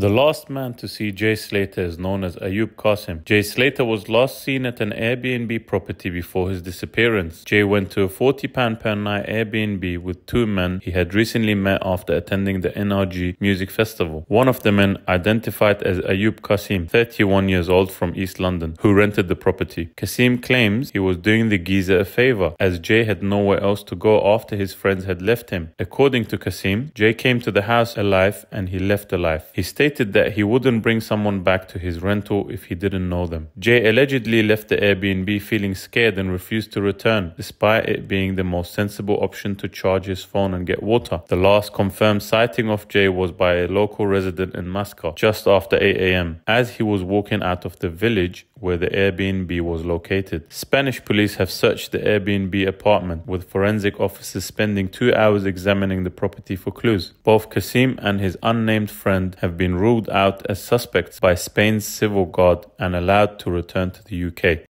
The last man to see Jay Slater is known as Ayub Qasim. Jay Slater was last seen at an Airbnb property before his disappearance. Jay went to a £40 per night Airbnb with two men he had recently met after attending the NRG Music Festival. One of the men, identified as Ayub Qasim, 31 years old from East London, who rented the property. Qasim claims he was doing the geezer a favor as Jay had nowhere else to go after his friends had left him. According to Qasim, Jay came to the house alive and he left alive. He stated that he wouldn't bring someone back to his rental if he didn't know them. Jay allegedly left the Airbnb feeling scared and refused to return, despite it being the most sensible option to charge his phone and get water. The last confirmed sighting of Jay was by a local resident in Masca just after 8 a.m. as he was walking out of the village where the Airbnb was located. Spanish police have searched the Airbnb apartment with forensic officers spending two hours examining the property for clues. Both Qasim and his unnamed friend have been ruled out as suspects by Spain's civil guard and allowed to return to the UK.